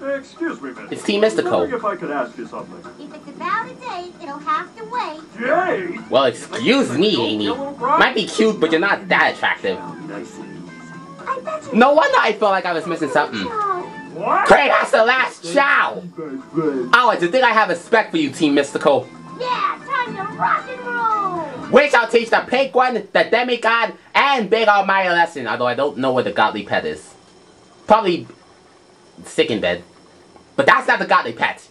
Uh, excuse me, miss. It's Team Mystical. Wondering if I could ask you something. If it's about a date, it'll have to wait. Yay! Well, excuse me, Amy. Might be cute, but you're not that attractive. Nice and easy. I bet you. No wonder I felt like I was missing something. No. What? Great, that's the last Chao! Oh, it's a thing I have respect for you, Team Mystical. Yeah, time to rock and roll. Which I'll teach the pink one, the demigod, and Big Almighty lesson, although I don't know where the godly pet is. Probably sick in bed. But that's not the godly pet.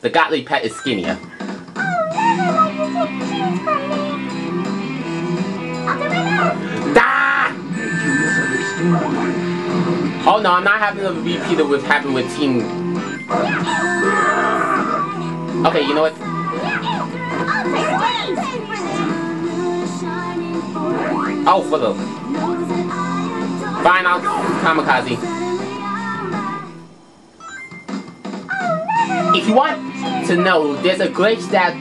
The godly pet is skinnier. Oh, never like to take cheese from me. I'll do my best. Ah! Oh no, I'm not having a repeat of what happened with Team. Okay, you know what? I'll take cheese for this. Oh, for the. Fine, I'll kamikaze. If you want to know, there's a glitch that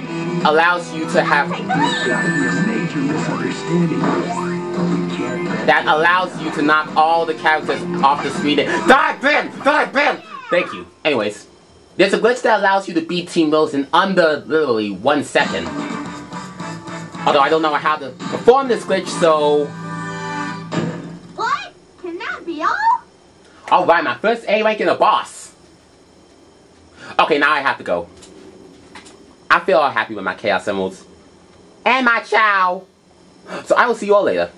allows you to have that allows you to knock all the characters off the screen. And, die, bam! Die, bam! Thank you. Anyways, there's a glitch that allows you to beat Team Rose in under literally one second. Although I don't know how to perform this glitch, so What? Can that be all? Alright, my first A rank in a boss. Okay, now I have to go. I feel all happy with my Chaos Emeralds. And my Chao. So I will see you all later.